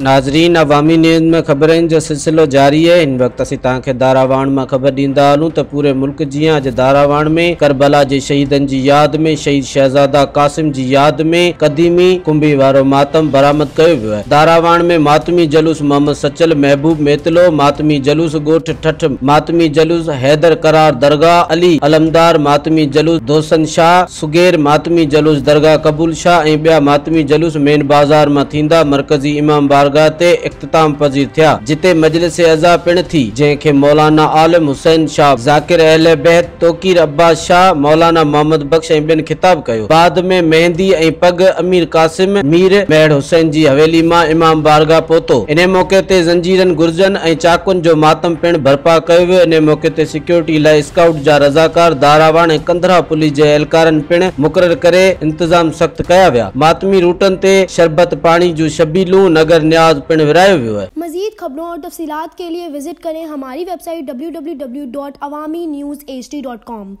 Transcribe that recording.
नाज़रीन, अवामी न्यूज़ में ख़बरनि जो सिलसिलो जारी है हिन वक़्तु असीं तव्हांखे दारावाण माँ ख़बर ॾींदा हलूं त पूरे मुल्क जीअं अॼु दारावाण में करबला जे शहीदनि जी यादि में, शहीद शहज़ादा कासिम जी यादि में क़दीमी कुंभी मातम बरामद कयो वियो दारावाण में मातमी जलूस मोहम्मद सचल, महबूब मेतलो, मातमी जलूस ॻोठ ठठ, मातमी जलूस हैदर करार दरगाह अली, अलमदार मातमी जलूस दोसन शाह, सुगेर मातमी जलूस दरगाह कबूल शाह, ऐं ॿिया मातमी जलूस मेन बाज़ार माँ थींदा मरकज़ी इमाम बारगाह ते इख़्तिताम पज़ीर थिया, जिते मजलिस अज़ा पिण थी, जंहिंखे मौलाना आलम हुसैन शाह, ज़ाकिर अहल बैत, तोकीर अब्बास शाह, मौलाना मोहम्मद बख्श ऐं ख़िताब कयो। बाद में मेहंदी पग अमीर कासिम, मीर मेहर हुसैन जी हवेली माँ इमाम बारगाह पहुतो। इन मौके ते ज़ंजीरनि, गुर्जनि ऐं जो मातम पिण बर्पा कयो इन मौके ते सिक्योरिटी लाइ स्काउट जा रज़ाकार दारावाण कंधरा पुलिस जे एहलकारनि पिण मुक़रर करे इंतज़ाम सख़्त कया विया। मातमी रूटनि ते शरबत, पाणी जूं शबीलूं, नगर न्याज़ पिंड वियो है मजीद खबरों और तफसीत के लिए विज़िट करें हमारी website W W W dot Awami news H D dot com.